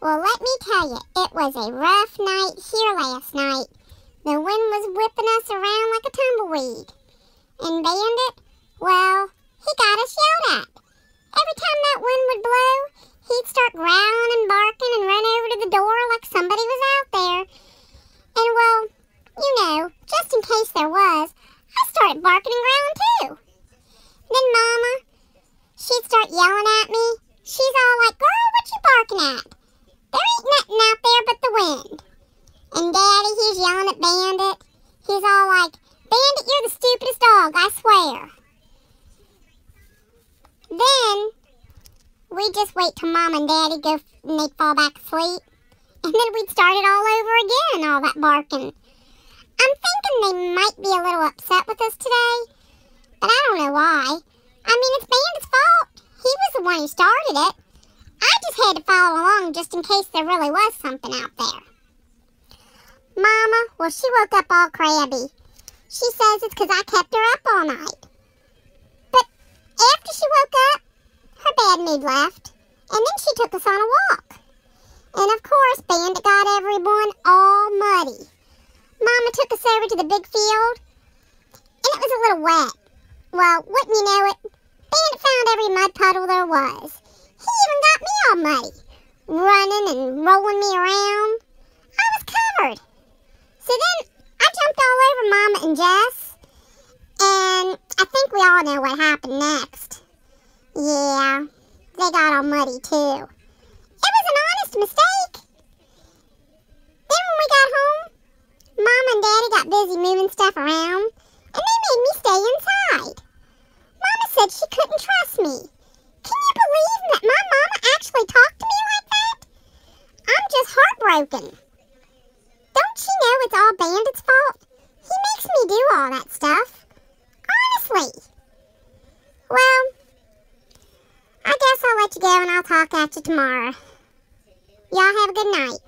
Well, let me tell you, it was a rough night here last night. The wind was whipping us around like a tumbleweed. And Bandit, well, he got us yelled at. Every time that wind would blow, he'd start growling and barking and run over to the door like somebody was out there. And well, you know, just in case there was, I started barking and growling too. Then Mama, she'd start yelling at me. He's all like, Bandit, you're the stupidest dog, I swear. Then, we just wait till Mom and Daddy go and they fall back asleep. And then we'd start it all over again, all that barking. I'm thinking they might be a little upset with us today, but I don't know why. I mean, it's Bandit's fault. He was the one who started it. I just had to follow along just in case there really was something out there. Well, she woke up all crabby. She says it's 'cause I kept her up all night. But after she woke up, her bad mood left, and then she took us on a walk. And of course, Bandit got everyone all muddy. Mama took us over to the big field, and it was a little wet. Well, wouldn't you know it, Bandit found every mud puddle there was. He even got me all muddy, running and rolling me around. I was covered. So then I jumped all over Mama and Jess, and I think we all know what happened next. Yeah, they got all muddy too. It was an honest mistake. Then when we got home, Mama and Daddy got busy moving stuff around, and they made me stay inside. Mama said she couldn't trust me. Can you believe that my mama actually talked to me like that? I'm just heartbroken. It's all Bandit's fault? He makes me do all that stuff. Honestly. Well, I guess I'll let you go and I'll talk at you tomorrow. Y'all have a good night.